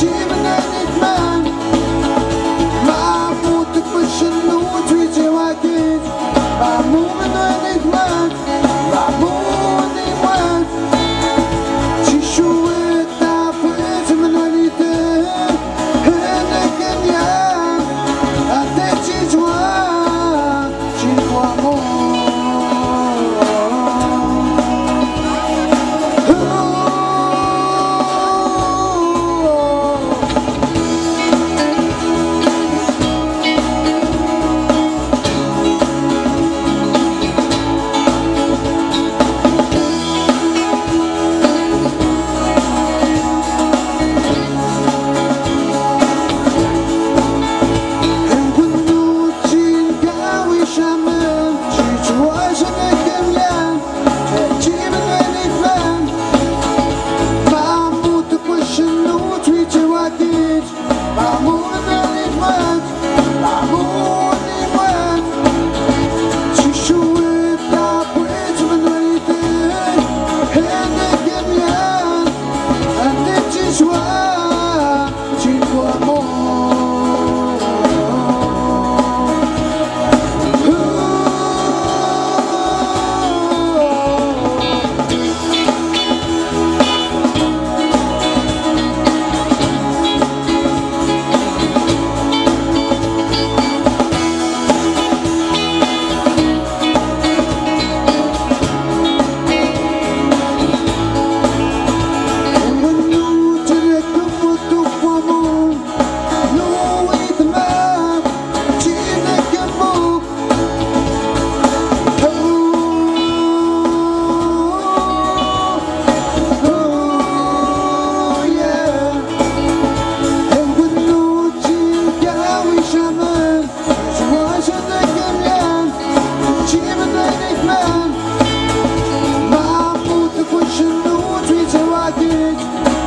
Jesus. 哦